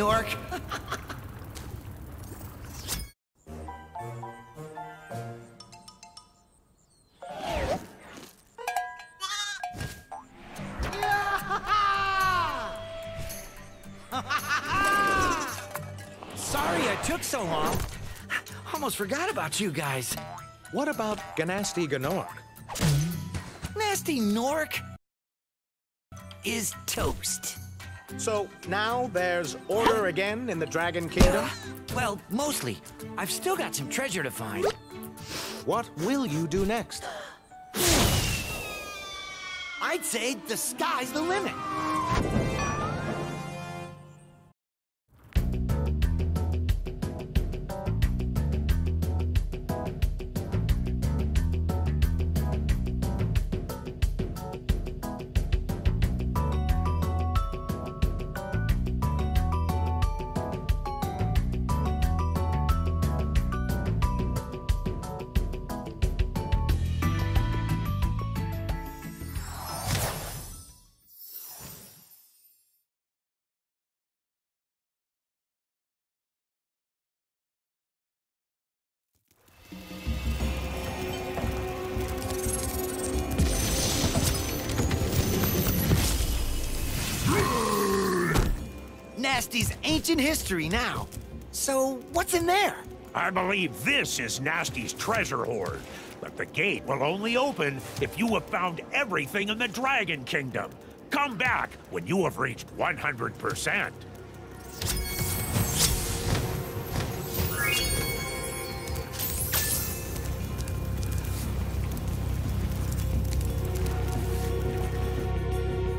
Gnorc. Sorry I took so long. Almost forgot about you guys. What about Gnasty Gnorc? Gnasty Gnorc is toast. So now there's order again in the Dragon Kingdom? Well, mostly. I've still got some treasure to find. What will you do next? I'd say the sky's the limit. Gnasty's ancient history now. So, what's in there? I believe this is Gnasty's treasure hoard. But the gate will only open if you have found everything in the Dragon Kingdom. Come back when you have reached 100%.